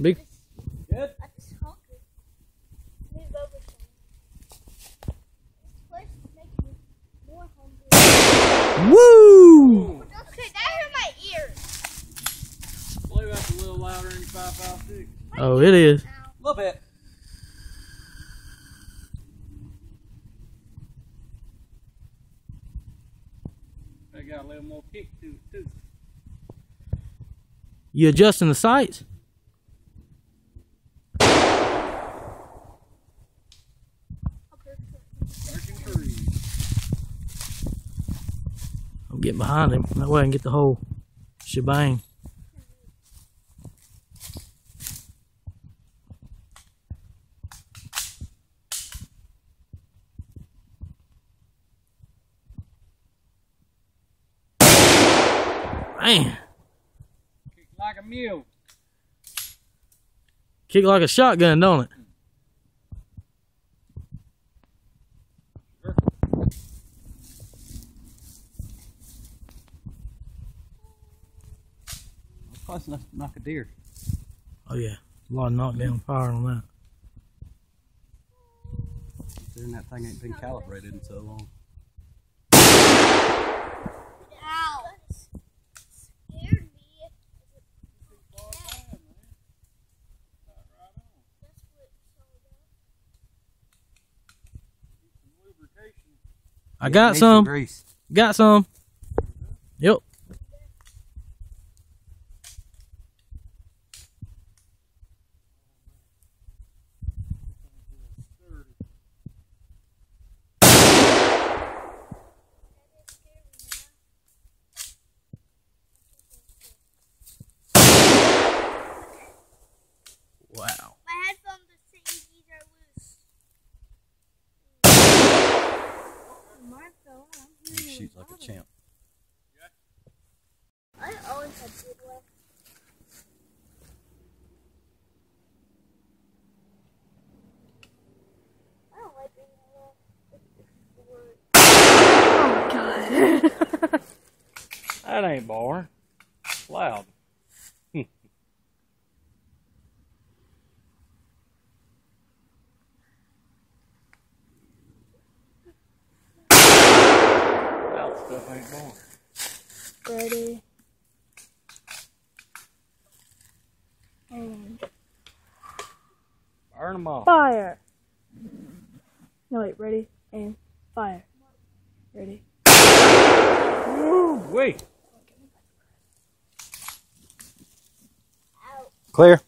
Big. Good. I just hungry. Move over some. This place is making me more hungry. Woo! Okay, that hurt my ears. Play up a little louder in 556. Oh, it is. A little bit. They got a little more kick to it too. You adjusting the sights? I'm getting behind him. That way I can get the whole shebang. Man, Kick like a mule. kick like a shotgun, don't it? Close enough to knock a deer. Oh yeah, a lot of knockdown fire on that. Considering that thing ain't been calibrated in so long. Ow. Scared me. That's what it's all about. I got some. grease. Got some. Yep. Shoots like a champ. I always had good luck. Like being alone. Oh, it's the word. That ain't boring. It's loud. Stuff ain't boring. Ready. And Burn them off. fire. No, wait, ready? And fire. Ready? Wait. Clear.